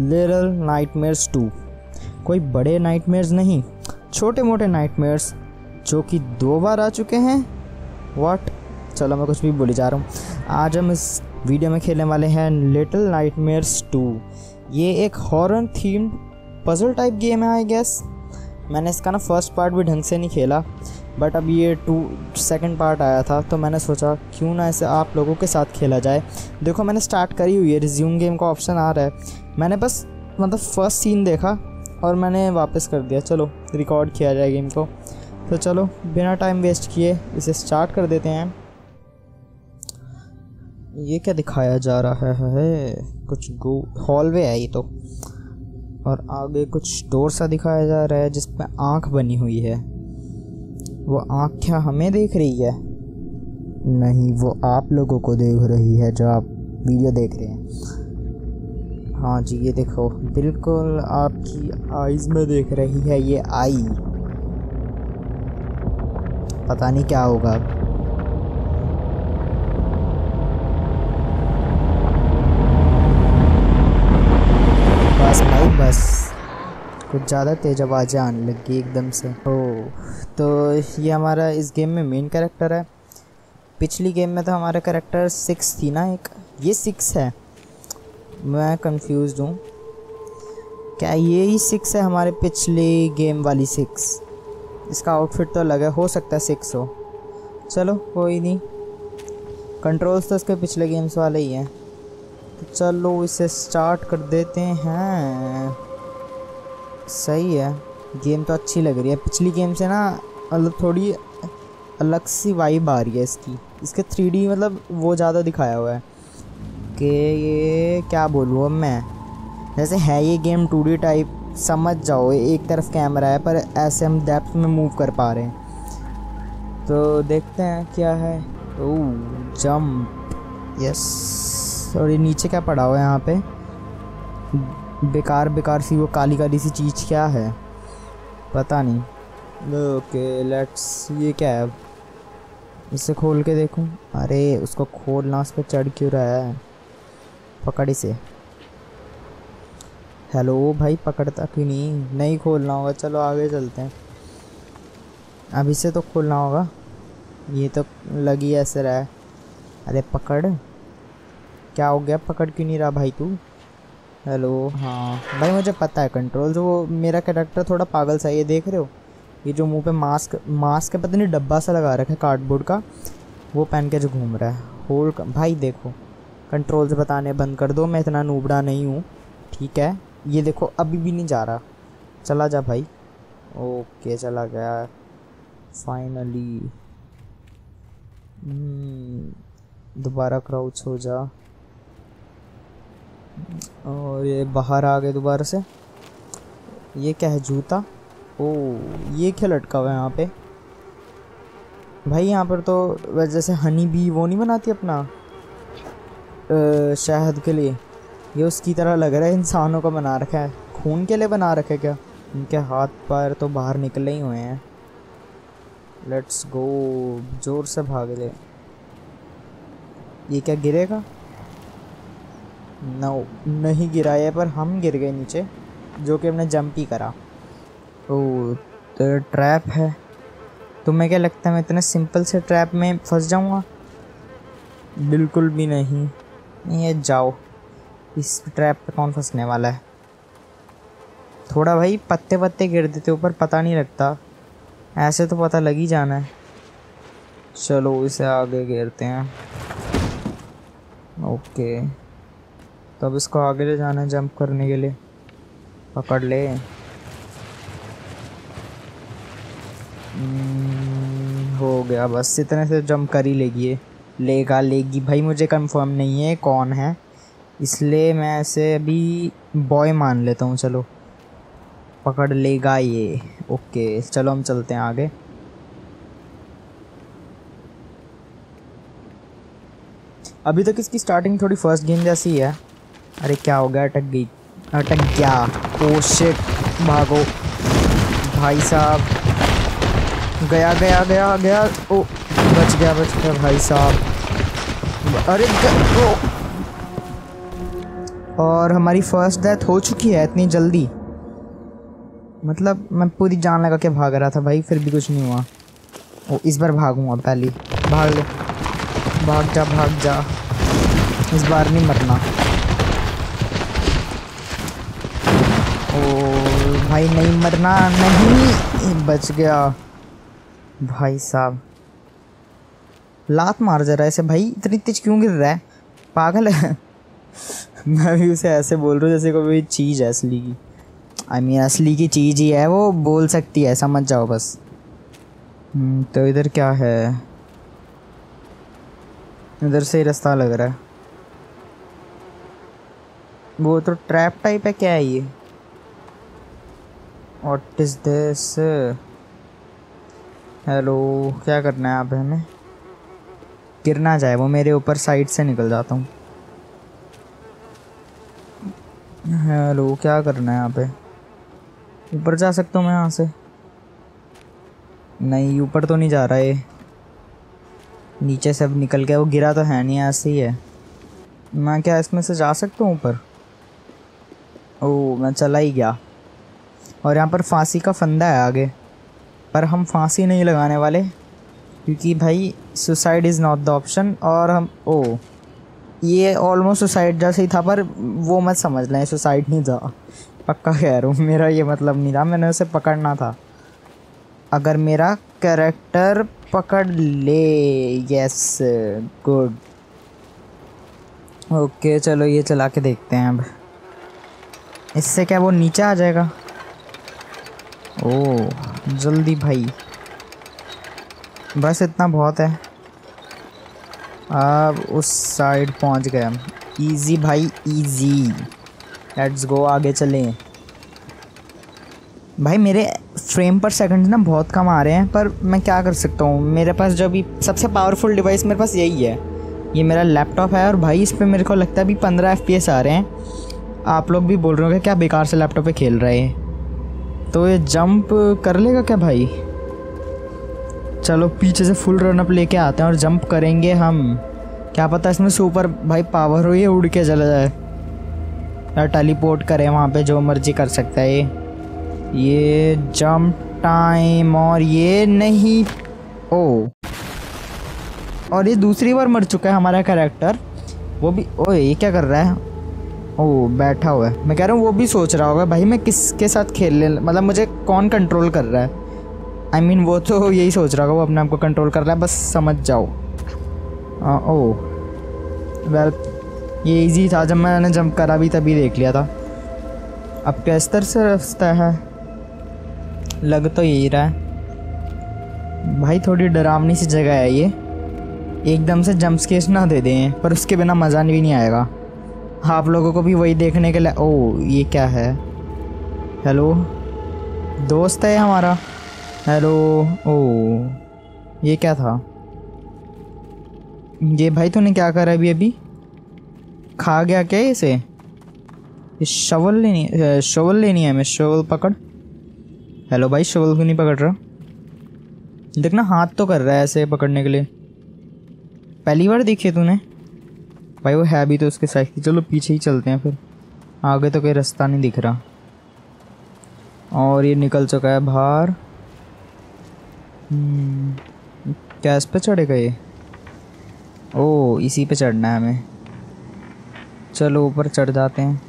Little nightmares to. कोई बड़े nightmares नहीं, छोटे मोटे नाइटमेयर्स जो कि दो बार आ चुके हैं। व्हाट चलो मैं कुछ भी बोली जा रहा हूँ। आज हम इस वीडियो में खेलने वाले हैं लिटिल नाइटमेयर्स टू। ये एक horror theme puzzle type game है आई गेस मैंने इसका ना फ़र्स्ट पार्ट भी ढंग से नहीं खेला। बट अब ये टू सेकंड पार्ट आया था तो मैंने सोचा, क्यों ना ऐसे आप लोगों के साथ खेला जाए। देखो, मैंने स्टार्ट करी हुई है रिज्यूम गेम का ऑप्शन आ रहा है। मैंने बस मतलब फ़र्स्ट सीन देखा, और मैंने वापस कर दिया। चलो रिकॉर्ड किया जाए गेम को। तो चलो, बिना टाइम वेस्ट किए, इसे स्टार्ट कर देते हैं। ये क्या दिखाया जा रहा है? कुछ गो हॉलवे है ये तो। और आगे कुछ डोर सा दिखाया जा रहा है, जिसमें आँख बनी हुई है। वो आँख क्या हमें देख रही है? नहीं, वो आप लोगों को देख रही है जो आप वीडियो देख रहे हैं। हाँ जी, ये देखो, बिल्कुल आपकी आईज में देख रही है ये आई पता नहीं क्या होगा बस भाई बस कुछ ज़्यादा तेज आवाज़ें आने लगी एकदम से। ओ तो ये हमारा इस गेम में मेन कैरेक्टर है। पिछली गेम में तो हमारा कैरेक्टर सिक्स थी ना एक? ये सिक्स है। मैं कंफ्यूज हूँ। क्या ये ही सिक्स है हमारे पिछली गेम वाली सिक्स इसका आउटफिट तो अलग है, हो सकता है सिक्स हो। चलो, कोई नहीं। कंट्रोल्स तो इसके पिछले गेम्स वाले ही हैं। तो चलो, इसे स्टार्ट कर देते हैं। सही है। गेम तो अच्छी लग रही है। पिछली गेम से ना मतलब थोड़ी अलग सी वाइब आ रही है इसकी। इसके थ्री मतलब वो ज़्यादा दिखाया हुआ है कि ये क्या बोलूँ अब मैं। जैसे है ये गेम टू टाइप समझ जाओ एक तरफ़ कैमरा है, पर ऐसे हम डेप्थ में मूव कर पा रहे हैं। तो देखते हैं क्या है। ओ जंप यस और ये नीचे क्या पड़ा हुआ है यहाँ पे? बेकार बेकार सी, वो काली काली सी चीज़ क्या है? पता नहीं। ओके लेट्स ये क्या है? इसे खोल के देखूँ? अरे, उसको खोलना, उस पर चढ़ क्यों रहा है? पकड़ इसे। हेलो भाई, पकड़ता क्यों नहीं? नहीं खोलना होगा, चलो आगे चलते हैं। अब इसे तो खोलना होगा। ये तो लगी ऐसे रहा है। अरे, पकड़। क्या हो गया? पकड़ क्यों नहीं रहा भाई तू? हेलो हाँ। भाई मुझे पता है कंट्रोल जो वो मेरा कैरेक्टर थोड़ा पागल सा ये देख रहे हो? ये जो मुँह पे मास्क मास्क पता नहीं डब्बा सा लगा रखा है कार्डबोर्ड का वो पहन के जो घूम रहा है। होल्ड भाई देखो कंट्रोल से बताने बंद कर दो मैं इतना नूबड़ा नहीं हूँ ठीक है? ये देखो अभी भी नहीं जा रहा। चला जा भाई। ओके चला गया। फाइनली हम्म, दोबारा क्राउच हो जा। और ये बाहर आ गए दोबारा से। ये क्या है, जूता? ओ, ये क्या लटका हुआ है यहाँ पे? भाई यहाँ पर तो वैसे से हनी बी वो नहीं बनाती अपना? शहद के लिए। ये उसकी तरह लग रहा है इंसानों का बना रखा है। खून के लिए बना रखा है क्या? इनके हाथ पैर तो बाहर निकले ही हुए हैं। लेट्स गो ज़ोर से भाग ले। ये क्या गिरेगा? नो, नहीं गिरा है पर हम गिर गए नीचे, जो कि हमने जंप ही करा। ओ तो ट्रैप है। तुम्हें क्या लगता है मैं इतने सिंपल से ट्रैप में फंस जाऊँगा? बिल्कुल भी नहीं। ये जाओ। इस ट्रैप पे कौन फंसने वाला है? थोड़ा भाई पत्ते पत्ते गिर देते ऊपर पता नहीं लगता। ऐसे तो पता लग ही जाना है। चलो, इसे आगे गिरते हैं। ओके। तो अब इसको आगे ले जाना है जंप करने के लिए। पकड़ ले। हम्म, हो गया। बस इतने से जंप कर ही लेगी ये। लेगा लेगी। भाई मुझे कंफर्म नहीं है कौन है। इसलिए मैं ऐसे अभी बॉय मान लेता हूँ। चलो। पकड़ लेगा ये। ओके चलो हम चलते हैं आगे। अभी तक इसकी स्टार्टिंग थोड़ी फ़र्स्ट गेम जैसी है। अरे क्या हो गया? अटक गई। अटक गया। ओ शिट भागो। भाई साहब। गया गया गया गया। ओ बच गया बच गया भाई साहब। अरे ओ। और हमारी फ़र्स्ट डेथ हो चुकी है इतनी जल्दी। मतलब मैं पूरी जान लगा के भाग रहा था भाई, फिर भी कुछ नहीं हुआ। ओ इस बार भागूँगा पहली। भाग ले। भाग जा भाग जा। इस बार नहीं मरना। भाई नहीं मरना नहीं। बच गया। भाई साहब। लात मार जा रहा है ऐसे भाई इतनी तेज क्यों गिर रहा है? पागल है। मैं भी उसे ऐसे बोल रहा हूँ जैसे कोई चीज़ है असली की। आई मीन असली की चीज़ ही है वो बोल सकती है समझ जाओ बस। हम्म, तो इधर क्या है? इधर से ही रास्ता लग रहा है। वो तो ट्रैप टाइप है क्या है ये? व्हाट इज़ दिस हेलो क्या करना है आप हमें? गिरना जाए, वो मेरे ऊपर साइड से निकल जाता हूँ। हेलो क्या करना है यहाँ पे? ऊपर जा सकता हूँ मैं यहाँ से? नहीं, ऊपर तो नहीं जा रहा है नीचे से अब निकल गया, वो गिरा तो है नहीं, ऐसे ही है। मैं क्या इसमें से जा सकता हूँ ऊपर? ओह, मैं चला ही गया। और यहाँ पर फांसी का फंदा है आगे। पर हम फांसी नहीं लगाने वाले, क्योंकि भाई suicide is not the option और हम, ओ, ये ऑलमोस्ट सुसाइड जैसे ही था, पर वो मत समझ लें सुसाइड नहीं था। पक्का कह रहा हूँ, मेरा ये मतलब नहीं था, मैंने उसे पकड़ना था। अगर मेरा कैरेक्टर पकड़ ले यस गुड ओके चलो ये चला के देखते हैं अब। इससे क्या वो नीचे आ जाएगा? ओ, जल्दी भाई। बस इतना बहुत है। अब उस साइड पहुँच गए हम। इजी भाई इजी लेट्स गो आगे चलें। भाई, मेरे फ्रेम पर सेकंड ना बहुत कम आ रहे हैं, पर मैं क्या कर सकता हूँ? मेरे पास जो अभी सबसे पावरफुल डिवाइस मेरे पास यही है। ये मेरा लैपटॉप है और भाई, इस पर मेरे को लगता है अभी पंद्रह एफ़ आ रहे हैं। आप लोग भी बोल रहे हो क्या बेकार से लैपटॉप पे खेल रहे हैं? तो ये जंप कर लेगा क्या भाई? चलो, पीछे से फुल रन रनअप लेके आते हैं और जंप करेंगे हम। क्या पता इसमें सुपर भाई पावर हो ये उड़ के चला जाए। या टेलीपोर्ट करें वहाँ पे, जो मर्ज़ी कर सकता है ये। ये जंप टाइम और ये नहीं। ओ। और ये दूसरी बार मर चुका है हमारा कैरेक्टर वो भी ओ ये क्या कर रहा है? ओ बैठा हुआ है। मैं कह रहा हूँ वो भी सोच रहा होगा भाई मैं किसके साथ खेलने मतलब मुझे कौन कंट्रोल कर रहा है? आई I मीन mean, वो तो यही सोच रहा होगा वो अपने आप को कंट्रोल कर रहा है बस समझ जाओ। आ, ओ। वेल ये इजी था जब मैंने जंप करा भी तभी देख लिया था। अब किस तरह से रास्ता है? लग तो यही रहा है। भाई थोड़ी डरावनी सी जगह है ये। एकदम से जंप स्केच ना दे दें पर उसके बिना मज़ा भी नहीं आएगा। आप लोगों को भी वही देखने के लिए ओ ये क्या है? हेलो दोस्त है हमारा। हेलो ओ ये क्या था? ये भाई तूने क्या करा अभी अभी? खा गया क्या इसे? ये शवल लेनी शवल लेनी है मैं शवल पकड़। हेलो भाई, शवल क्यों नहीं पकड़ रहा? देखना हाथ तो कर रहा है ऐसे पकड़ने के लिए। पहली बार देखी तूने? भाई वो है भी तो उसके साइड की। चलो पीछे ही चलते हैं फिर। आगे तो कोई रास्ता नहीं दिख रहा। और ये निकल चुका है बाहर। हम्म, क्या इस पे चढ़ेगा ये? ओ इसी पे चढ़ना है हमें। चलो ऊपर चढ़ जाते हैं।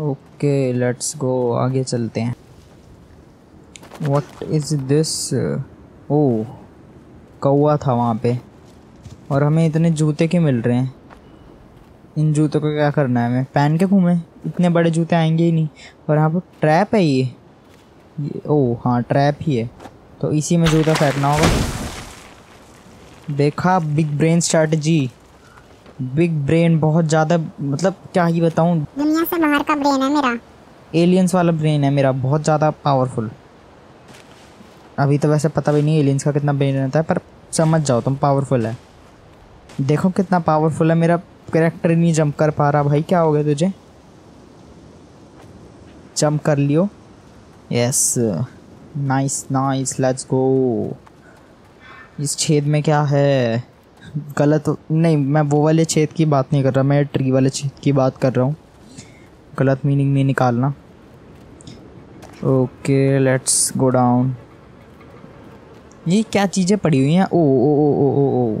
ओके लेट्स गो आगे चलते हैं। व्हाट इज़ दिस ओ कौआ था वहाँ पे। और हमें इतने जूते के मिल रहे हैं? इन जूतों को क्या करना है? हमें पहन के घूमें। इतने बड़े जूते आएँगे ही नहीं। और यहाँ पर ट्रैप है ये, ये ओ हाँ ट्रैप ही है। तो इसी में जूता फेंकना होगा। देखा big brain strategy big brain बहुत ज़्यादा मतलब क्या ही बताऊँ। दुनिया से बाहर का ब्रेन है मेरा। एलियंस वाला ब्रेन है मेरा बहुत ज़्यादा पावरफुल अभी तो वैसे पता भी नहीं एलियंस का कितना ब्रेन रहता है पर समझ जाओ तुम पावरफुल है। देखो कितना पावरफुल है मेरा करेक्टर नहीं जंप कर पा रहा भाई, क्या हो गया तुझे? जंप कर लियो। Yes nice nice let's go इस छेद में क्या है? गलत नहीं, मैं वो वाले छेद की बात नहीं कर रहा, मैं ट्री वाले छेद की बात कर रहा हूँ। गलत मीनिंग नहीं निकालना। ओके लेट्स गो डाउन ये क्या चीज़ें पड़ी हुई हैं? ओ ओ ओ ओ ओ ओ।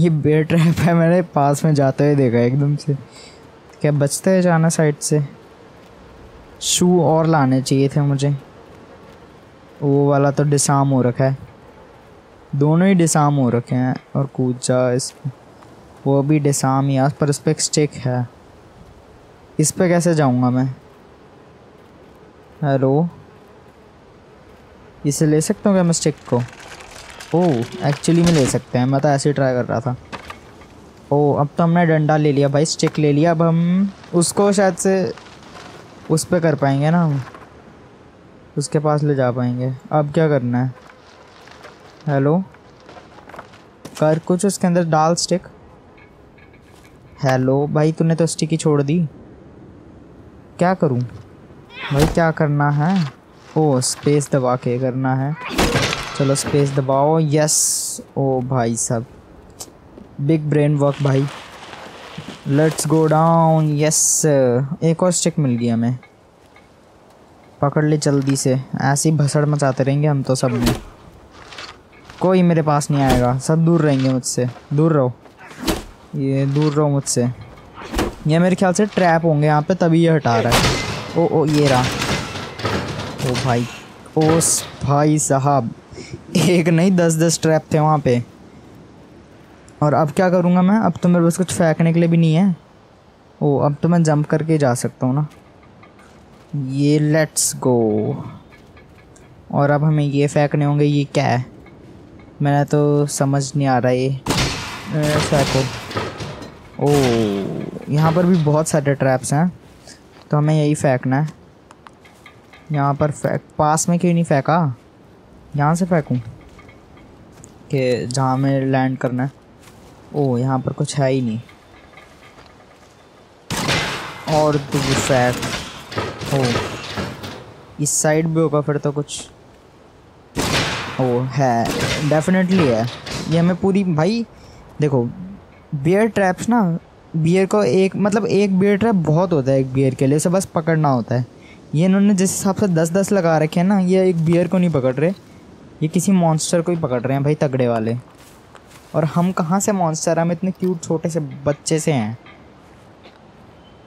ये बेयर ट्रैप है, मैंने पास में जाते हुए देखा एकदम से। क्या बचते है जाना साइड से? शू और लाने चाहिए थे मुझे। वो वाला तो डिसाम हो रखा है। दोनों ही डिसाम हो रखे हैं, और कूद जा इस वो भी डिसाम ही पर इस पर एक स्टिक है। इस पर कैसे जाऊँगा मैं? हेलो इसे ले सकता हूँ क्या मैं स्टिक को? ओह एक्चुअली में ले सकते हैं। मैं तो ऐसे ही ट्राई कर रहा था। ओ अब तो हमने डंडा ले लिया भाई स्टिक ले लिया। अब हम उसको शायद से उस पर कर पाएँगे ना हम। उसके पास ले जा पाएँगे। अब क्या करना है? हेलो कर कुछ उसके अंदर, डाल स्टिक हेलो भाई, तूने तो स्टिक ही छोड़ दी। क्या करूँ? भाई, क्या करना है? ओ स्पेस दबा के करना है। चलो स्पेस दबाओ। यस ओ भाई सब बिग ब्रेन वर्क भाई। लेट्स गो डाउन यस एक और स्टिक मिल गई हमें। पकड़ ले जल्दी से। ऐसे भसड़ मचाते रहेंगे हम तो सब में। कोई मेरे पास नहीं आएगा। सब दूर रहेंगे मुझसे। दूर रहो। ये दूर रहो मुझसे। ये मेरे ख्याल से ट्रैप होंगे यहाँ पे, तभी ये हटा रहा है। ओ ओ, ये रहा। ओ भाई। ओस भाई साहब। एक नहीं दस दस ट्रैप थे वहाँ पे। और अब क्या करूँगा मैं? अब तो मेरे पास कुछ फेंकने के लिए भी नहीं है। ओ, अब तो मैं जंप करके जा सकता हूँ ना। ये लेट्स गो और अब हमें ये फेंकने होंगे, ये क्या है? मैंने तो समझ नहीं आ रहा ये। फेंको। ओ, यहाँ पर भी बहुत सारे ट्रैप्स हैं। तो हमें यही फेंकना है। यहाँ पर फेंक पास में क्यों नहीं फेंका? यहाँ से फेंकूँ? कि जहाँ हमें लैंड करना है। ओ यहाँ पर कुछ है ही नहीं। और तू फेंक ओ इस साइड भी होगा फिर तो कुछ। ओ है। डेफिनेटली है। ये हमें पूरी भाई, देखो बियर ट्रैप्स ना बियर को एक मतलब एक बियर ट्रैप बहुत होता है एक बियर के लिए, इसे बस पकड़ना होता है। ये इन्होंने जिस हिसाब से दस दस लगा रखे हैं ना, ये एक बियर को नहीं पकड़ रहे। ये किसी मॉन्स्टर को ही पकड़ रहे हैं भाई, तगड़े वाले। और हम कहाँ से मॉन्स्टर हम इतने क्यूट छोटे से बच्चे से हैं।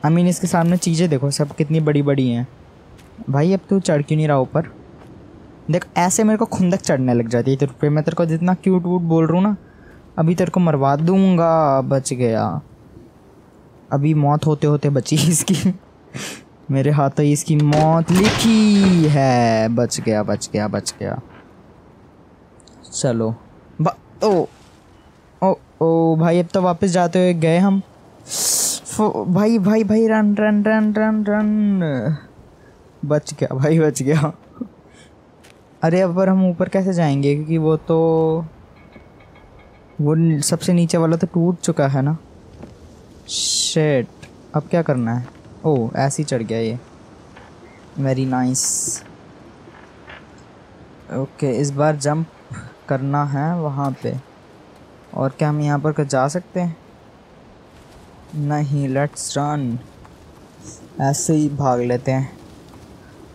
आई मीन इसके सामने चीज़ें देखो, सब कितनी बड़ी बड़ी हैं। भाई, अब तू चढ़ क्यों नहीं रहा ऊपर? देख, ऐसे मेरे को खुंदक चढ़ने लग जाती है तेरे पे। मैं तेरे को जितना क्यूट वूट बोल रहा हूँ ना, अभी तेरे को मरवा दूँगा, बच गया। अभी मौत होते होते बची इसकी। मेरे हाथों इसकी मौत लिखी है। बच गया बच गया बच गया। चलो। ओ ओ ओ, भाई, अब तो वापस जाते हुए गए हम। भाई भाई भाई run run run run run बच गया, भाई, बच गया। अरे, अब पर हम ऊपर कैसे जाएँगे? क्योंकि वो तो वो सबसे नीचे वाला तो टूट चुका है ना। शेट अब क्या करना है? ओ, ऐसे ही चढ़ गया ये। वेरी नाइस ओके इस बार जंप करना है वहाँ पे। और क्या हम यहाँ पर जा सकते हैं? नहीं लेट्स रन ऐसे ही भाग लेते हैं।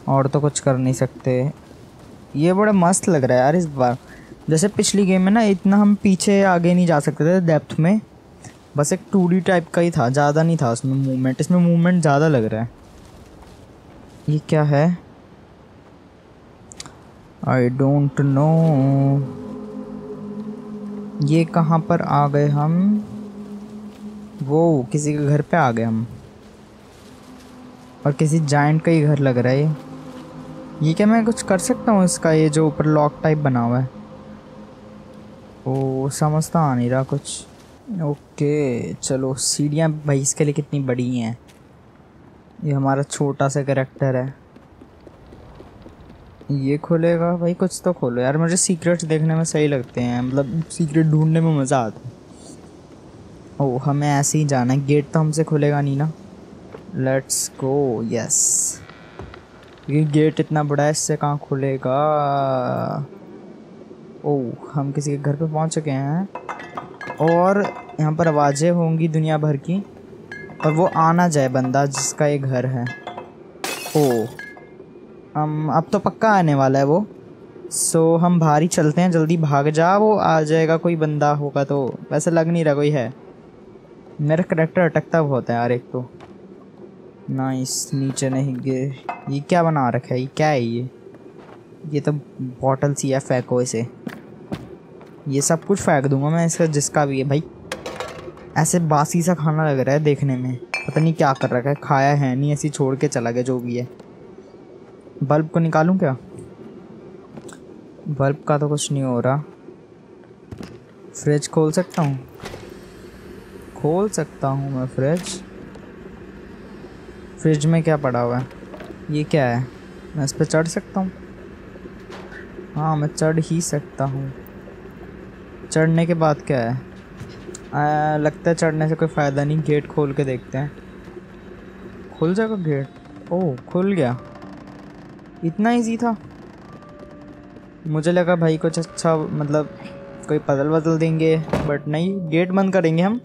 और तो कुछ कर नहीं सकते। ये बड़ा मस्त लग रहा है यार इस बार। जैसे पिछली गेम में ना इतना हम पीछे आगे नहीं जा सकते थे डेप्थ में। बस एक टू टाइप का ही था, ज़्यादा नहीं था उसमें मूवमेंट इसमें मूवमेंट ज़्यादा लग रहा है। ये क्या है? आई डोंट नो ये कहाँ पर आ गए हम? वो, किसी के घर पे आ गए हम। और किसी जाइंट का ही घर लग रहा है ये। ये क्या मैं कुछ कर सकता हूँ इसका, ये जो ऊपर लॉक टाइप बना हुआ है? ओ समझता आ नहीं रहा कुछ। ओके, चलो, सीढ़ियाँ भाई इसके लिए कितनी बड़ी हैं। ये हमारा छोटा सा करेक्टर है। ये खोलेगा? भाई कुछ तो खोलो यार, मुझे सीक्रेट्स देखने में सही लगते हैं। मतलब सीक्रेट ढूँढने में मज़ा आता है। ओ हमें ऐसे ही जाना है। गेट तो हमसे खुलेगा नहीं ना? लेट्स गो यस ये गेट इतना बड़ा है, इससे कहाँ खुलेगा? ओ हम किसी के घर पे पहुँच चुके हैं। और यहाँ पर आवाज़ें होंगी दुनिया भर की और वो आना जाए बंदा जिसका ये घर है। ओ हम, अब तो पक्का आने वाला है वो। सो हम बाहर ही चलते हैं, जल्दी भाग जा, वो आ जाएगा कोई बंदा होगा तो। वैसे लग नहीं रहा कोई है। मेरा करेक्टर अटकता बहुत है यार एक तो। नाइस नीचे नहीं गिर। ये क्या बना रखा है? ये क्या है ये? ये तो बॉटल सी है फेंको इसे। ये सब कुछ फेंक दूँगा मैं इसका, जिसका भी है भाई। ऐसे बासी सा खाना लग रहा है देखने में। पता नहीं क्या कर रखा है, खाया है नहीं, ऐसे छोड़ के चला गया, जो भी है। बल्ब को निकालूं क्या? बल्ब का तो कुछ नहीं हो रहा। फ्रिज खोल सकता हूँ? खोल सकता हूँ मैं फ्रिज। फ्रिज में क्या पड़ा हुआ है? ये क्या है? मैं इस पर चढ़ सकता हूँ? हाँ मैं चढ़ ही सकता हूँ। चढ़ने के बाद क्या है? आ, लगता है चढ़ने से कोई फ़ायदा नहीं गेट खोल के देखते हैं। खुल जाएगा गेट? ओह खुल गया। इतना इजी था। मुझे लगा भाई कुछ अच्छा मतलब कोई पजल वजल देंगे बट नहीं गेट बंद करेंगे हम,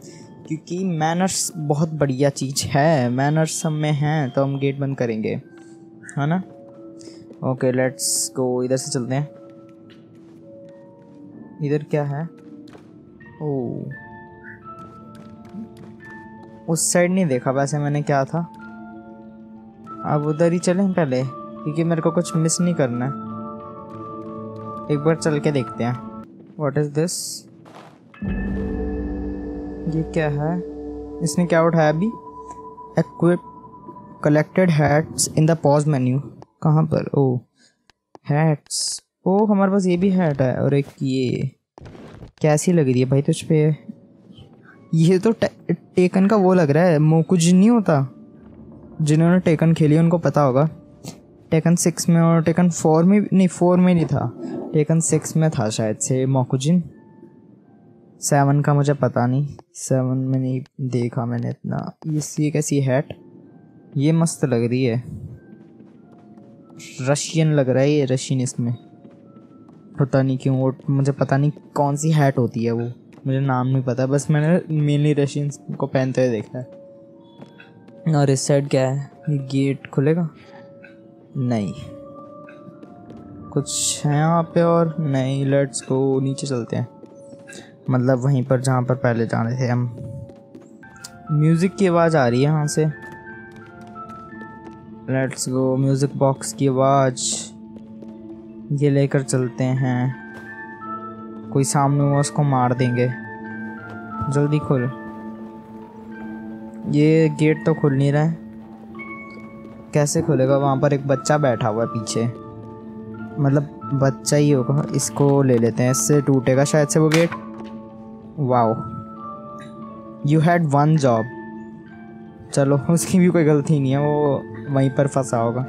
क्योंकि मैनर्स बहुत बढ़िया चीज़ है। मैनर्स हम में हैं तो हम गेट बंद करेंगे। है ना? ओके लेट्स गो इधर से चलते हैं। इधर क्या है? ओ उस साइड नहीं देखा, वैसे मैंने क्या था। अब उधर ही चलें पहले? क्योंकि मेरे को कुछ मिस नहीं करना है। एक बार चल के देखते हैं। वॉट इज़ दिस ये क्या है? इसने क्या उठाया अभी? Equip collected hats in the pause menu कहाँ पर? ओ हैट्स ओ हमारे पास ये भी हैट है और एक ये। कैसी लग रही है भाई तुझ पे? ये तो टे, टेकन का वो लग रहा है। मोकुज नहीं होता। जिन्होंने टेकन खेली उनको पता होगा। टेकन सिक्स में और टेकन फोर में नहीं फोर में नहीं था। टेकन सिक्स में था शायद से मोकुजिन सेवन का मुझे पता नहीं। सेवन में नहीं देखा मैंने इतना। ये सी कैसी हैट ये मस्त लग रही है। रशियन लग रहा है ये रशियन इसमें। पता नहीं क्यों वो मुझे पता नहीं कौन सी हैट होती है वो। मुझे नाम नहीं पता। बस मैंने मेनली रशियन को पहनते हुए देखा है। और इस साइड क्या है? ये गेट खुलेगा? नहीं। कुछ है यहाँ पे और नहीं लेट्स को नीचे चलते हैं। मतलब वहीं पर, जहाँ पर पहले जाने थे हम। म्यूज़िक की आवाज़ आ रही है यहाँ से। लेट्स गो म्यूज़िक बॉक्स की आवाज़। ये लेकर चलते हैं। कोई सामने हुआ उसको मार देंगे। जल्दी खुल। ये गेट तो खुल नहीं रहा है। कैसे खुलेगा? वहाँ पर एक बच्चा बैठा हुआ है पीछे। मतलब बच्चा ही होगा। इसको ले लेते हैं। इससे टूटेगा शायद से वो gate. Wow. You had one job चलो, उसकी भी कोई गलती नहीं है। वो वहीं पर फंसा होगा।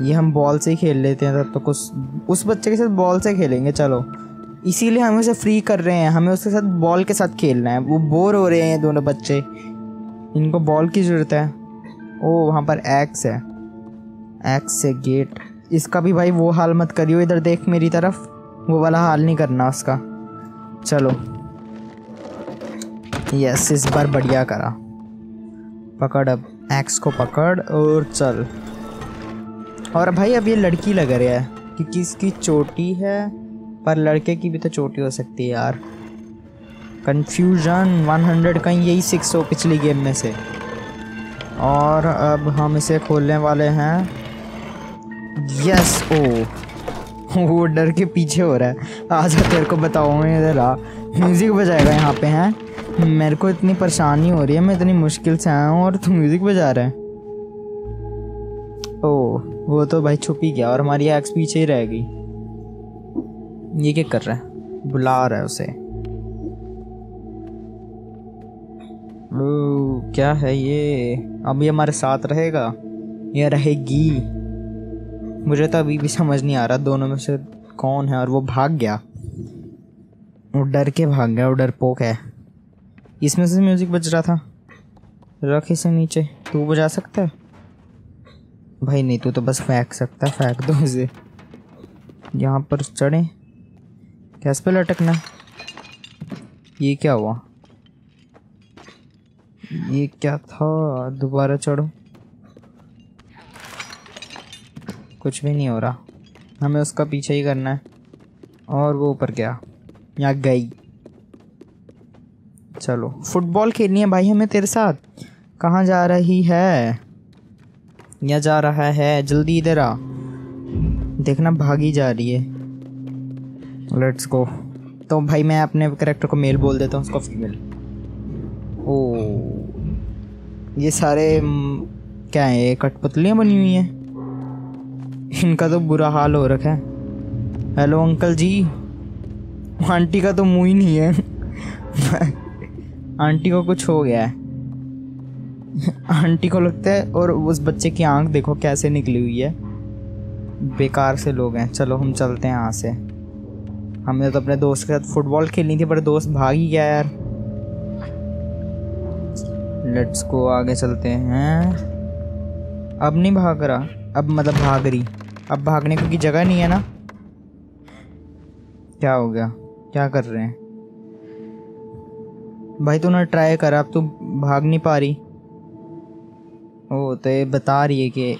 ये हम बॉल से ही खेल लेते हैं। तब तो कुछ उस बच्चे के साथ बॉल से खेलेंगे। चलो। इसीलिए हम उसे फ्री कर रहे हैं। हमें उसके साथ बॉल के साथ खेलना है। वो बोर हो रहे हैं दोनों बच्चे। इनको बॉल की ज़रूरत है। ओ, वहाँ पर एक्स है। एक्स से गेट इसका भी भाई वो हाल मत करियो इधर देख मेरी तरफ़। वो वाला हाल नहीं करना उसका। चलो। यस इस बार बढ़िया करा। पकड़ अब। एक्स को पकड़ और चल। और भाई अब ये लड़की लग रहा है क्योंकि इसकी चोटी है? पर लड़के की भी तो चोटी हो सकती है यार। कन्फ्यूज़न 100 कहीं यही सिक्स हो पिछली गेम में से। और अब हम इसे खोलने वाले हैं। यस ओ। वो डर के पीछे हो रहा है। आजा तेरे को बताओ इधर आ म्यूज़िक बजाएगा यहाँ पे हैं। मेरे को इतनी परेशानी हो रही है मैं इतनी मुश्किल से आया हूँ और तू म्यूज़िक बजा रहा है। ओ वो तो भाई छुप ही गया और हमारी एक्स पीछे ही रह गई ये क्या कर रहा है? बुला रहा है उसे। ओ, क्या है ये? अब ये हमारे साथ रहेगा? या रहेगी। मुझे तो अभी भी समझ नहीं आ रहा दोनों में से कौन है और वो भाग गया। वो डर के भाग गया, वो डरपोक है। इसमें से म्यूज़िक बज रहा था। रख इसे नीचे। तू बजा सकता है? भाई नहीं, तू तो बस फेंक सकता है, फेंक दो इसे। यहाँ पर चढ़े। कैसे पे लटकना? ये क्या हुआ? ये क्या था? दोबारा चढ़ो। कुछ भी नहीं हो रहा। हमें उसका पीछे ही करना है। और वो ऊपर गया। यहाँ गई। चलो। फुटबॉल खेलनी है भाई हमें तेरे साथ। कहाँ जा रही है? या जा रहा है? जल्दी इधर आ। देखना भागी जा रही है। लेट्स गो तो भाई मैं अपने करेक्टर को मेल बोल देता हूँ, उसको फीमेल ओ। ये सारे क्या है, ये कठपुतलियाँ बनी हुई हैं? इनका तो बुरा हाल हो रखा है। हेलो, अंकल जी। आंटी का तो मुँह ही नहीं है। आंटी को कुछ हो गया है। आंटी को लगता है, और उस बच्चे की आँख देखो कैसे निकली हुई है। बेकार से लोग हैं। चलो, हम चलते हैं यहाँ से। हमने तो अपने दोस्त के साथ फुटबॉल खेलनी थी, पर दोस्त भाग ही गया यार। लेट्स को आगे चलते हैं। अब नहीं भाग रहा। अब मतलब भाग रही। अब भागने की जगह नहीं है ना। क्या हो गया? क्या कर रहे हैं? भाई तूने ट्राई करा, अब तू भाग नहीं पा रही। ओ तो ये बता रही है कि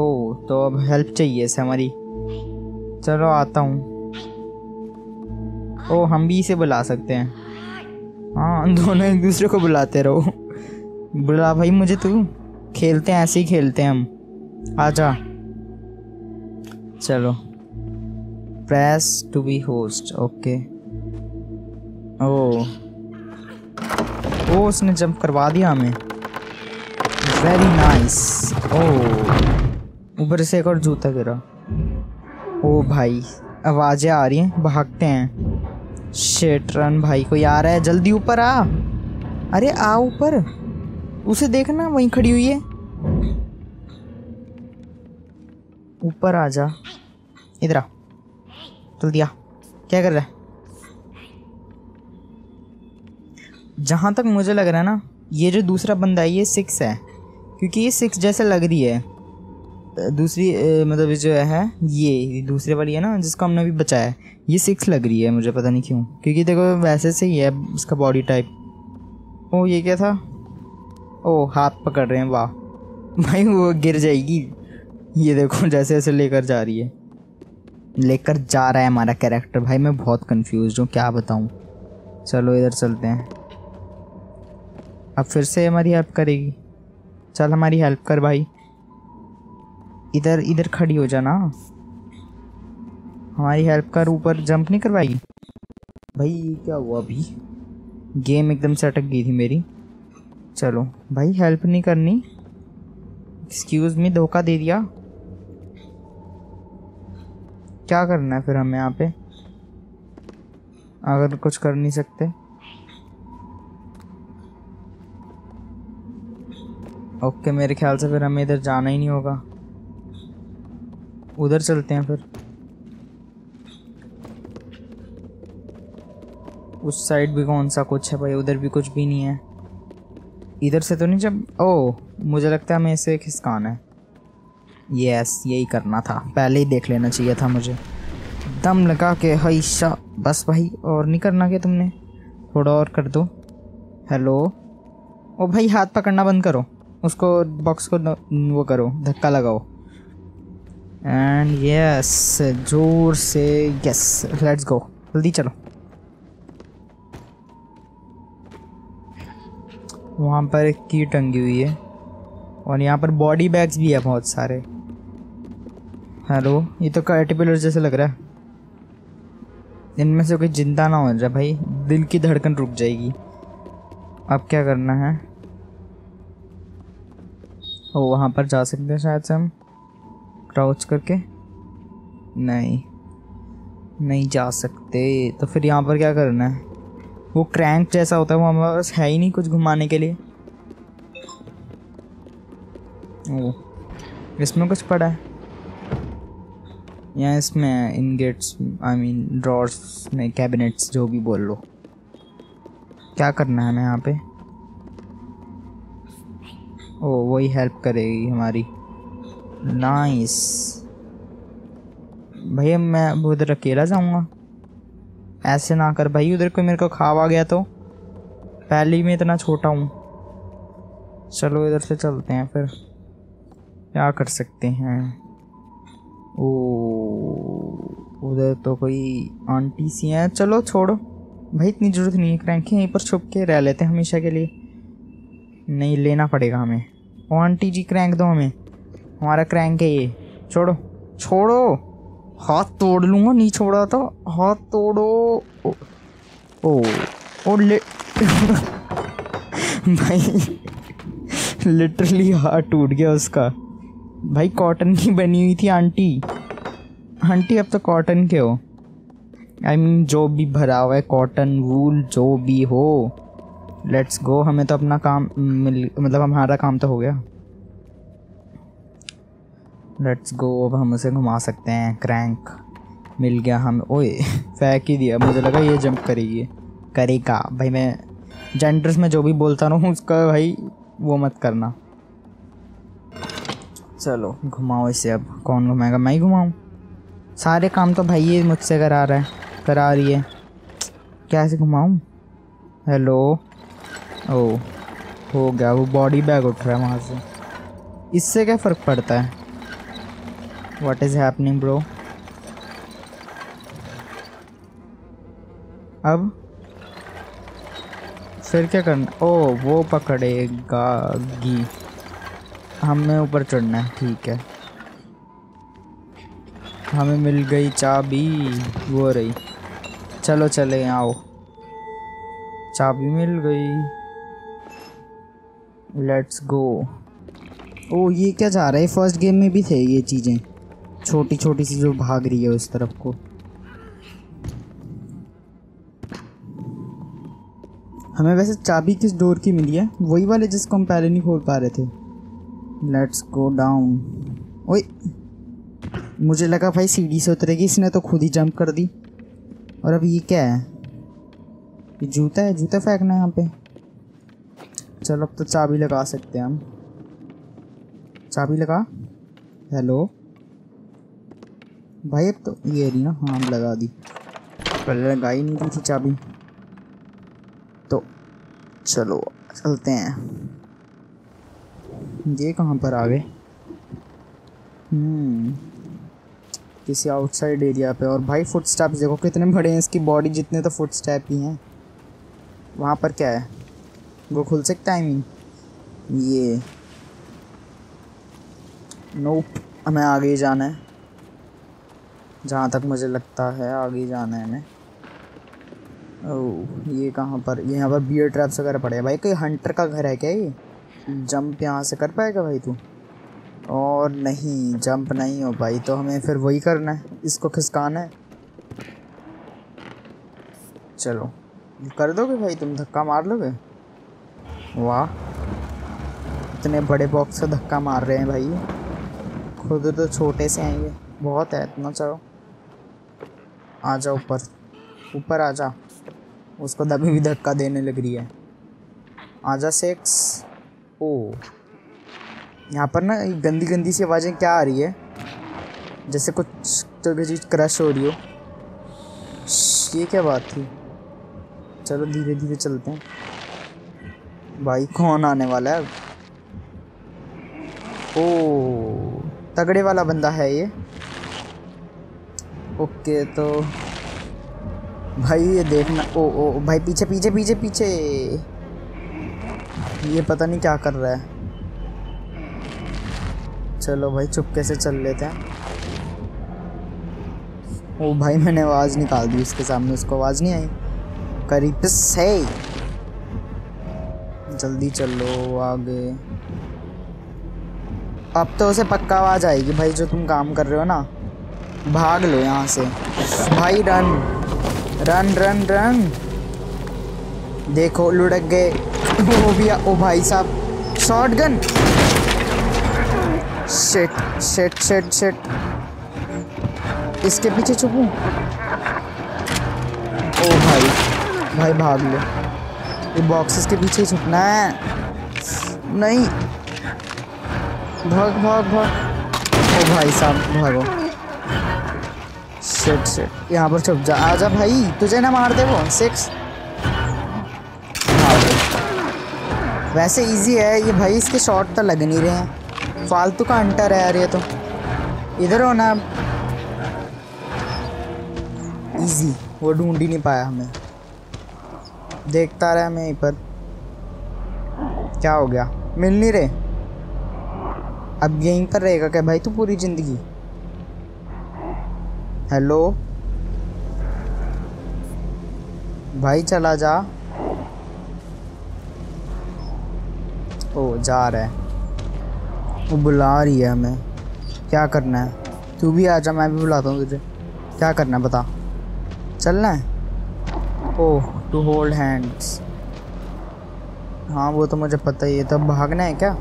ओ तो अब हेल्प चाहिए इसे हमारी। चलो आता हूँ। ओ, हम भी इसे बुला सकते हैं। हाँ दोनों एक दूसरे को बुलाते रहो। बुला भाई मुझे तू। खेलते हैं, ऐसे ही खेलते हैं हम। आजा। चलो। Press to be host okay ओ। ओ, उसने जंप करवा दिया हमें। वेरी नाइस ओ। ऊपर से एक और जूता गिरा। ओ भाई, आवाज़ें आ रही हैं, भागते हैं। शेट रन भाई आ रहा है, जल्दी ऊपर आ। अरे, आ ऊपर। उसे देखना, वहीं खड़ी हुई है। ऊपर आ जा। इधर आ। जल्दी आ। क्या कर रहा है? जहाँ तक मुझे लग रहा है ना, ये जो दूसरा बंदा है, ये सिक्स है। क्योंकि ये सिक्स जैसे लग रही है। दूसरी मतलब जो है, ये दूसरे वाली है ना, जिसको हमने अभी बचाया है, ये सिक्स लग रही है मुझे पता नहीं क्यों, क्योंकि देखो वैसे से ही है उसका बॉडी टाइप ओ, ये क्या था? ओ, हाथ पकड़ रहे हैं, वाह। भाई, वो गिर जाएगी। ये देखो, जैसे जैसे लेकर जा रही है। लेकर जा रहा है हमारा कैरेक्टर भाई, मैं बहुत कंफ्यूज हूँ, क्या बताऊँ? चलो, इधर चलते हैं। अब फिर से हमारी हेल्प करेगी। चल, हमारी हेल्प कर, भाई। इधर इधर खड़ी हो जाना। हमारी हेल्प कर ऊपर जंप नहीं करवाएगी भाई ये क्या हुआ अभी? गेम एकदम से अटक गई थी मेरी। चलो, भाई हेल्प नहीं करनी। एक्सक्यूज मी धोखा दे दिया। क्या करना है फिर हमें यहाँ पे? अगर कुछ कर नहीं सकते। ओके मेरे ख्याल से फिर हमें इधर जाना ही नहीं होगा। उधर चलते हैं फिर। उस साइड भी कौन सा कुछ है भाई? उधर भी कुछ भी नहीं है। इधर से तो नहीं जब ओ, मुझे लगता है हमें इसे खिसकाना है। यस यही करना था। पहले ही देख लेना चाहिए था मुझे। दम लगा के हईशा बस भाई, और नहीं करना क्या तुमने? थोड़ा और कर दो। हेलो ओ भाई, हाथ पकड़ना बंद करो। उसको बॉक्स को वो करो, धक्का लगाओ। एंड यस ज़ोर से यस लेट्स गो जल्दी चलो. वहाँ पर एक की टंगी हुई है। और यहाँ पर बॉडी बैग्स भी है बहुत सारे। हेलो ये तो कैटरपिलर जैसे लग रहा है। इनमें से कोई ज़िंदा ना हो जाए भाई। दिल की धड़कन रुक जाएगी। अब क्या करना है? ओ, वहाँ पर जा सकते हैं शायद से हम। क्राउच करके? नहीं। नहीं जा सकते। तो फिर यहाँ पर क्या करना है? वो क्रैंक जैसा होता है, वो हमारे पास है ही नहीं कुछ घुमाने के लिए। ओ इसमें कुछ पड़ा है? या इसमें इन गेट्स आई मीन ड्रॉर्स में कैबिनेट्स जो भी बोल लो। क्या करना है हमें यहाँ पे? ओ वही हेल्प करेगी हमारी। नाइस भैया, मैं उधर अकेला जाऊँगा। ऐसे ना कर भाई, उधर कोई मेरे को खावा गया तो। पहले ही में इतना छोटा हूँ। चलो, इधर से चलते हैं फिर। क्या कर सकते हैं? ओ, उधर तो कोई आंटी सी हैं। चलो, छोड़ो। भाई, इतनी ज़रूरत नहीं है क्रैंक यहीं पर छुप के रह लेते हैं हमेशा के लिए। नहीं, लेना पड़ेगा हमें। ओ, आंटी जी, क्रैंक दो हमें। हमारा क्रैंक है ये। छोड़ो। छोड़ो। हाथ तोड़ लूँगा नहीं छोड़ा तो हाथ तोड़ो। ओ ओ, ले। भाई लिटरली हाथ टूट गया उसका। भाई कॉटन की बनी हुई थी आंटी। आंटी अब तो कॉटन के हो। आई I मीन mean, जो भी भरा हुआ है कॉटन वूल जो भी हो लेट्स गो हमें तो अपना काम मिल मतलब हमारा काम तो हो गया। लेट्स गो अब हम उसे घुमा सकते हैं। क्रैंक मिल गया हम। ओए, फेंक ही दिया। मुझे लगा ये जंप करेगी। करेगा। भाई मैं जेंडर्स में जो भी बोलता रहूँ, उसका भाई वो मत करना। चलो, घुमाओ इसे अब। कौन घुमाएगा? मैं ही घुमाऊँ। सारे काम तो भाई ये मुझसे करा रहा है। करा रही है। कैसे घुमाऊँ? हेलो ओ हो गया। वो बॉडी बैग उठ रहा है वहाँ से। इससे क्या फ़र्क पड़ता है? वट इज़ हैपनिंग ब्रो अब? फिर क्या करना? ओ, वो पकड़ेगा गी हमें ऊपर चढ़ना है, ठीक है। हमें मिल गई चाबी, वो रही। चलो, चले, आओ। चाबी मिल गई। लेट्स गो ओ, ये क्या जा रहा है? फ़र्स्ट गेम में भी थे ये चीज़ें। छोटी छोटी सी जो भाग रही है उस तरफ़ को। हमें वैसे चाबी किस डोर की मिली है? वही वाले जिसको हम पहले नहीं खोल पा रहे थे। लेट्स गो डाउन ओए, मुझे लगा भाई सीढ़ी से उतरेगी, इसने तो खुद ही जंप कर दी। और अब ये क्या है? ये जूता है, जूता फेंकना है यहाँ पे। चलो, अब तो चाबी लगा सकते हैं हम। चाबी लगा? हेलो भाई, अब तो ये रही ना हाँ लगा दी। पहले लगाई नहीं थी चाबी? तो चलो, चलते हैं। ये कहाँ पर आ गए? हम्म किसी आउटसाइड एरिया पे। और भाई फुट स्टेप्स देखो कितने बड़े हैं। इसकी बॉडी जितने तो फुट स्टेप ही हैं। वहाँ पर क्या है? वो खुल सकता है मीन ये। नोप हमें आगे जाना है। जहाँ तक मुझे लगता है आगे जाना है हमें ये कहाँ पर? ये यहाँ पर बियर ट्रैप्स वगैरह पड़े हैं भाई। कोई हंटर का घर है क्या ये? जंप यहाँ से कर पाएगा भाई तू? और नहीं जंप नहीं हो पाई तो हमें फिर वही करना है। इसको खिसकाना है। चलो, कर दोगे भाई? तुम धक्का मार लोगे? वाह। इतने बड़े बॉक्स से धक्का मार रहे हैं भाई। खुद तो छोटे से हैं ये। बहुत है, इतना चलो। आ जा ऊपर। ऊपर आ जा। उसको दबी भी धक्का देने लग रही है। आ जा सेक्स। ओ। यहाँ पर ना गंदी गंदी सी आवाज़ें क्या आ रही है? जैसे कुछ जगह चीज़ क्रश हो रही हो। ये क्या बात थी? चलो धीरे धीरे चलते हैं। भाई, कौन आने वाला है ओ, तगड़े वाला बंदा है ये। ओके तो भाई ये देखना, ओ ओ, भाई पीछे पीछे पीछे पीछे। ये पता नहीं क्या कर रहा है। चलो भाई, चुपके से चल लेते हैं। ओ भाई, मैंने आवाज़ निकाल दी उसके सामने उसको आवाज़ नहीं आई? करीब से जल्दी चलो आगे। अब तो उसे पक्का आवाज़ आएगी भाई, जो तुम काम कर रहे हो ना। भाग लो यहाँ से। भाई रन रन रन रन देखो, लुढ़क गए। वो भी ओ भाई साहब। शॉर्ट गन शेट शेट शेट शेट इसके पीछे छुपूं? ओ भाई भाई भाग लो। ये बॉक्सेस के पीछे छुपना है। नहीं। भाग भाग भाग। ओ भाई साहब, भागो। शिट शिट यहाँ पर छुप जा। आजा भाई, तुझे ना मार दे वो। सिक्स वैसे इजी है, ये भाई इसके शॉट तो लग नहीं रहे हैं। फालतू का अंटर है यार ये तो। इधर हो ना। इजी वो ढूंढ ही नहीं पाया हमें। देखता रहा मैं यहीं पर। क्या हो गया? मिल नहीं रहे। अब यहीं पर रहेगा क्या भाई तू पूरी ज़िंदगी? हेलो। भाई चला जा। ओ, जा रहा है। वो बुला रही है हमें। क्या करना है? तू भी आ जा, मैं भी बुलाता हूँ तुझे। क्या करना है, बता। चलना है? ओह टू होल्ड हैंड्स हाँ वो तो मुझे पता ही है। तब भागना है क्या?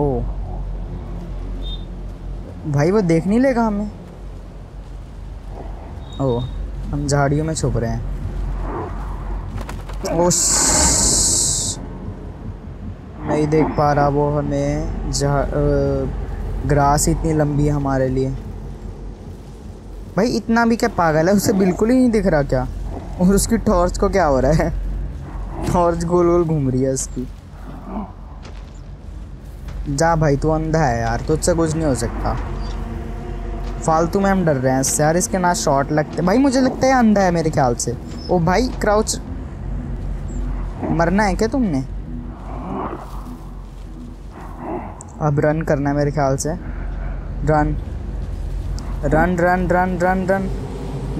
ओ। भाई, वो देख नहीं लेगा हमें। ओ, हम झाड़ियों में छुप रहे हैं। नहीं देख पा रहा वो हमें ग्रास इतनी लंबी है हमारे लिए। भाई, इतना भी क्या पागल है? उसे बिल्कुल ही नहीं दिख रहा क्या? और उसकी टॉर्च को क्या हो रहा है? टॉर्च गोल गोल घूम रही है उसकी। जा भाई, तू अंधा है यार, तुझसे कुछ नहीं हो सकता। फालतू में हम डर रहे हैं यार, इसके ना शॉट लगते। भाई, मुझे लगता है अंधा है मेरे ख्याल से। ओ भाई क्राउच मरना है क्या तुमने? अब रन करना है मेरे ख्याल से। Run run run run run run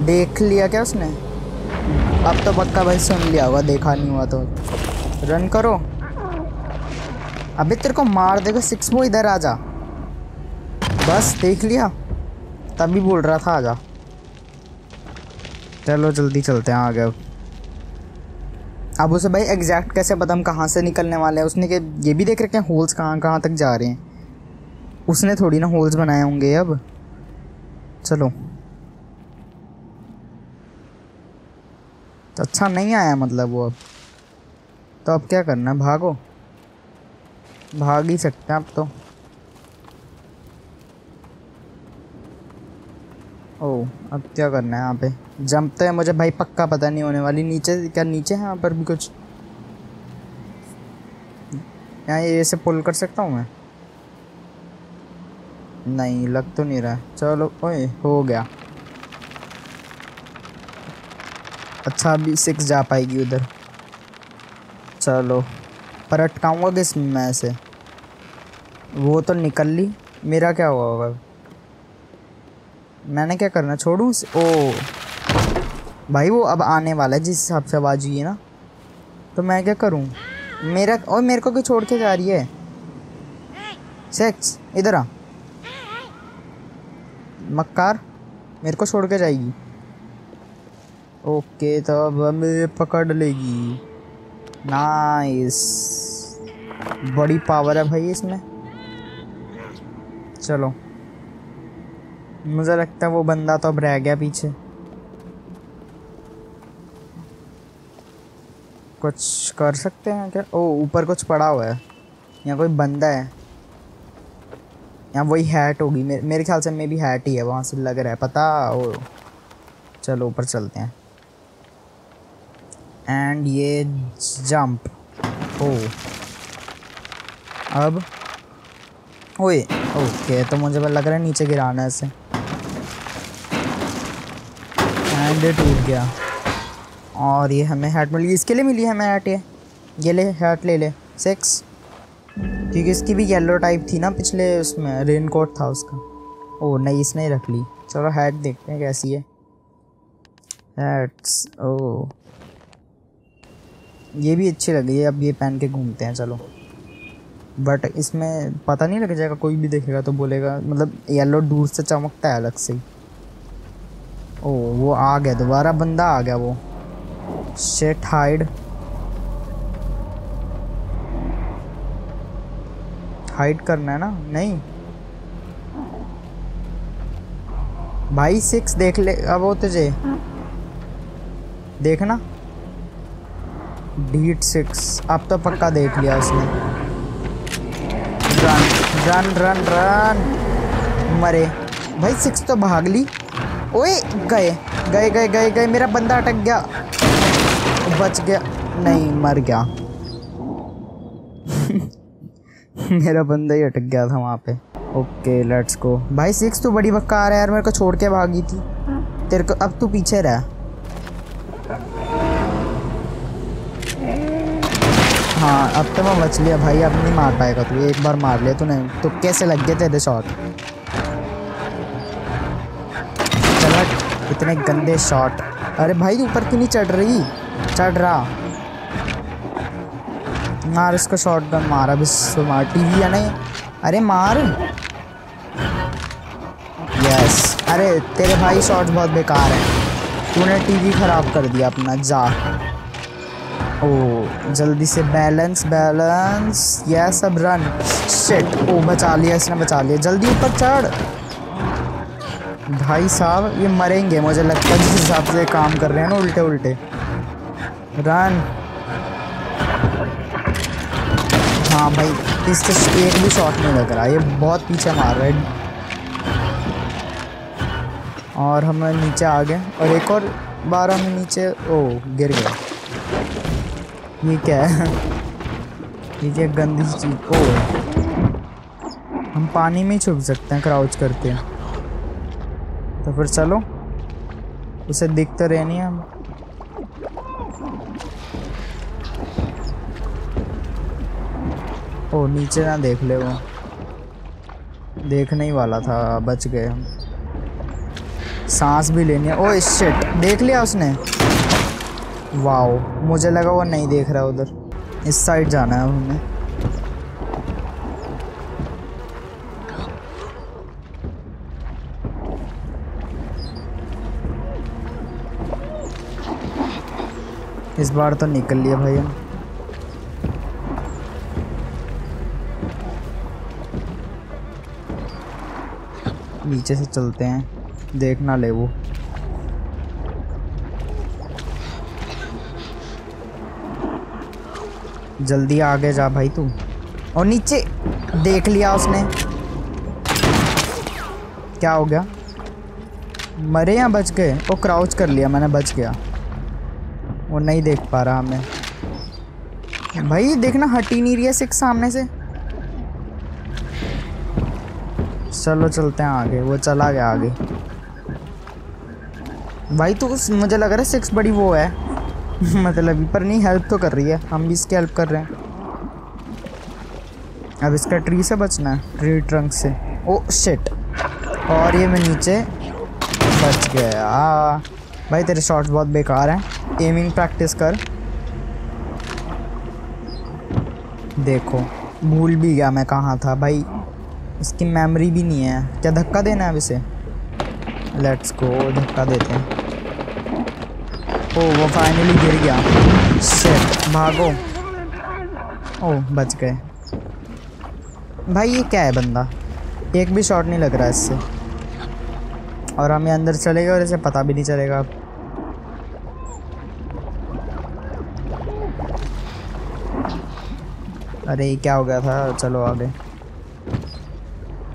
देख लिया क्या उसने? अब तो पक्का भाई सुन लिया होगा, देखा नहीं हुआ तो। रन करो। अबे तेरे को मार देगा सिक्स वो इधर आ जा। बस, देख लिया। तभी बोल रहा था, आजा। चलो, जल्दी चलते हैं आगे। अब उसे भाई एग्जैक्ट कैसे पता हम कहाँ से निकलने वाले हैं? उसने के, ये भी देख रखे हैं होल्स कहाँ कहाँ तक जा रहे हैं? उसने थोड़ी ना होल्स बनाए होंगे अब। चलो। तो अच्छा नहीं आया मतलब वो अब। तो अब क्या करना भागो। भाग ही सकते हैं अब तो। ओ अब क्या करना है यहाँ पे? जंप तो है मुझे भाई, पक्का पता नहीं होने वाली। नीचे, क्या नीचे है यहाँ पर भी कुछ? यहाँ ये से पुल कर सकता हूँ मैं? नहीं, लग तो नहीं रहा। चलो, ओए, हो गया। अच्छा अभी सिक्स जा पाएगी उधर। चलो, पर अटकाऊँगा किस मैं से वो तो निकल ली। मेरा क्या हुआ होगा? मैंने क्या करना, छोड़ूं? ओ। भाई वो अब आने वाला है, जिस हिसाब से आवाज़ हुई है ना। तो मैं क्या करूँ? मेरा और मेरे को क्यों छोड़ के जा रही है? सेक्स इधर आ। मक्कार, मेरे को छोड़ के जाएगी। ओके तो अब हमें पकड़ लेगी। नाइस बड़ी पावर है भाई इसमें। चलो। मुझे लगता है वो बंदा तो अब रह गया पीछे। कुछ कर सकते हैं क्या? ओ ऊपर कुछ पड़ा हुआ है। यहाँ कोई बंदा है। यहाँ वही हैट होगी। मेरे, मेरे ख्याल से मे भी हैट ही है वहाँ से लग रहा है। पता ओ चलो ऊपर चलते हैं। एंड ये जंप ओ। अब? ओए ओके तो मुझे लग रहा है नीचे गिराना है इसे। ये टूट गया। और ये हमें हैट मिली इसके लिए मिली हमें हैट ये। ये ले हैट ले ले। सिक्स क्योंकि इसकी भी येलो टाइप थी ना पिछले, उसमें रेन कोट था उसका। ओ, नहीं, इसने ही रख ली। चलो हैट देखते हैं कैसी है। हैट्स ओ। ये भी अच्छी लगी है, अब ये पहन के घूमते हैं, चलो। बट इसमें पता नहीं लग जाएगा, कोई भी देखेगा तो बोलेगा। मतलब येलो दूर से चमकता है अलग से ही। ओ, वो आ गया, दोबारा बंदा आ गया वो। शेट हाइड हाइड करना है ना? नहीं। भाई सिक्स देख ले, अब वो तुझे। देखना। डीट सिक्स अब तो पक्का देख लिया उसने। रन रन रन रन मरे। भाई सिक्स तो भाग ली। ओए, गए गए गए गए गए, मेरा बंदा अटक गया। बच गया, नहीं, मर गया। मेरा बंदा ही अटक गया था वहाँ पे। ओके लेट्स गो भाई सिक्स तो बड़ी बक्का आ रहा है यार, मेरे को छोड़ के भागी थी। तेरे को, अब तू पीछे रह। हाँ अब तो मैं बच लिया। भाई, अब नहीं मार पाएगा तू। एक बार मार लिया तूने तो कैसे लग गए तेरे शॉट इतने गंदे शॉट अरे भाई, ऊपर क्यों नहीं चढ़ रही? चढ़ रहा। मार इसको शॉट गन मारा। भी मार। टीवी है नहीं? अरे मार। यस अरे, तेरे भाई शॉट्स बहुत बेकार हैं। तूने टीवी ख़राब कर दिया अपना, जा। ओ, जल्दी से बैलेंस बैलेंस यह सब रन शिट ओ, बचा लिया, इसने बचा लिया। जल्दी ऊपर चढ़। भाई साहब, ये मरेंगे, मुझे लगता है जिस हिसाब से काम कर रहे हैं ना उल्टे उल्टे रन हाँ भाई इससे एक भी शॉट नहीं लग रहा, ये बहुत पीछे मार रहा है। और हम नीचे आ गए, और एक और बार हम नीचे, ओ, गिर गए ये क्या है? ये गंदी चीज़, ओ। हम पानी में ही छुप सकते हैं क्राउच करके तो फिर चलो। उसे दिख तो रहे नहीं हम। ओ, नीचे ना देख ले वो। देखने ही वाला था, बच गए हम। सांस भी लेनी है। ओ शिट देख लिया उसने। वाओ मुझे लगा वो नहीं देख रहा उधर। इस साइड जाना है हमें। इस बार तो निकल लिया भाई। हम नीचे से चलते हैं, देख ना ले वो। जल्दी आगे जा भाई तू। और नीचे देख लिया उसने। क्या हो गया? मरे या बच गए? वो क्राउच कर लिया, मैंने बच गया। वो नहीं देख पा रहा हमें भाई, देखना हट ही नहीं रही है सिक्स सामने से। चलो, चलते हैं आगे। वो चला गया आगे। भाई तो उस मुझे लग रहा है सिक्स बड़ी वो है। मतलब पर नहीं हेल्प तो कर रही है। हम भी इसकी हेल्प कर रहे हैं। अब इसका ट्री से बचना है ट्री ट्रंक से। ओ शिट और ये मैं नीचे बच गया। भाई, तेरे शॉट्स बहुत बेकार हैं। एमिंग प्रैक्टिस कर। देखो, भूल भी गया मैं कहाँ था। भाई, इसकी मेमोरी भी नहीं है। क्या धक्का देना है अब इसे? लेट्स गो धक्का देते हैं। ओ, वो फाइनली गिर गया। शिट भागो। ओ, बच गए। भाई, ये क्या है बंदा? एक भी शॉट नहीं लग रहा इससे। और हमें अंदर चले गए और इसे पता भी नहीं चलेगा। अब अरे, क्या हो गया था? चलो आगे।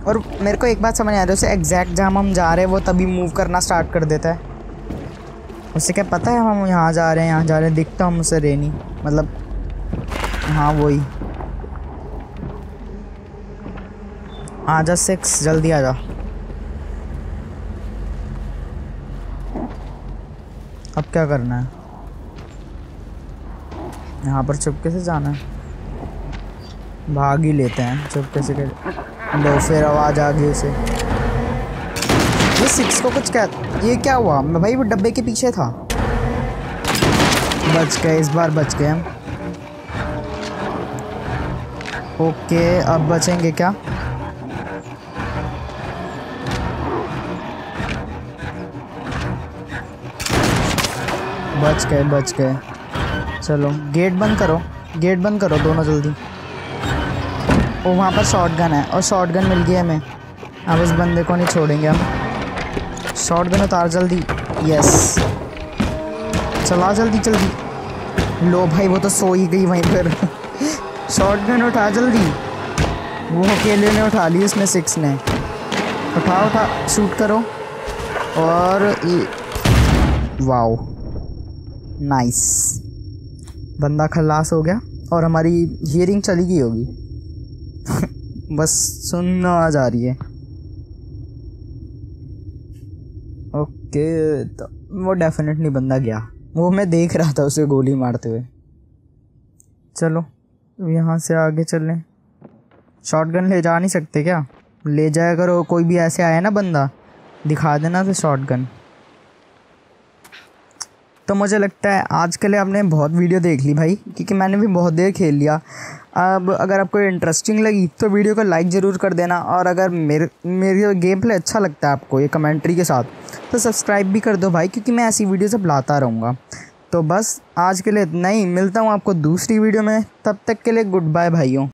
और मेरे को एक बात समझ आ रही है उसे एग्जैक्ट जहाँ हम जा रहे हैं, वो तभी मूव करना स्टार्ट कर देता है। उससे क्या पता है हम यहाँ जा रहे हैं, यहाँ जा रहे हैं, दिखता हम उसे रेनी मतलब हाँ वही। जा सिक्स जल्दी आ जा। अब क्या करना है? यहाँ पर चुपके से जाना है। भाग ही लेते हैं। चुपके से लो फिर आवाज़ आ गई उसे। ये सिक्स को कुछ कह ये क्या हुआ? मैं भाई, वो डब्बे के पीछे था। बच गए, इस बार बच गए हम। ओके, अब बचेंगे क्या? बच गए बच गए। चलो गेट बंद करो। गेट बंद करो दोनों जल्दी। ओ वहाँ पर शॉर्ट गन है और शॉर्ट गन मिल गई हमें। अब उस बंदे को नहीं छोड़ेंगे हम। शॉर्ट गन उतार जल्दी। यस चला जल्दी जल्दी। लो भाई, वो तो सो ही गई वहीं पर। शॉर्ट गन उठा जल्दी। वो अकेले ने उठा ली, उसने सिक्स ने। उठा उठा। शूट करो। और वाओ नाइस बंदा खलास हो गया और हमारी हियरिंग चली गई होगी। बस सुनना आवाज़ आ रही है। ओके तो वो डेफिनेटली बंदा गया। वो मैं देख रहा था उसे गोली मारते हुए। चलो, यहाँ से आगे चल। चलें शॉटगन ले जा नहीं सकते क्या? ले जाया करो, कोई भी ऐसे आया ना बंदा, दिखा देना फिर शॉटगन तो मुझे लगता है, आज के लिए आपने बहुत वीडियो देख ली भाई, क्योंकि मैंने भी बहुत देर खेल लिया। अब अगर आपको इंटरेस्टिंग लगी तो वीडियो को लाइक ज़रूर कर देना और अगर मेरे मेरे गेम प्ले अच्छा लगता है आपको ये कमेंट्री के साथ तो सब्सक्राइब भी कर दो भाई, क्योंकि मैं ऐसी वीडियो सब लाता रहूँगा। तो बस आज के लिए इतना ही, मिलता हूँ आपको दूसरी वीडियो में, तब तक के लिए गुड बाय भाइयों।